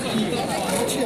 你去。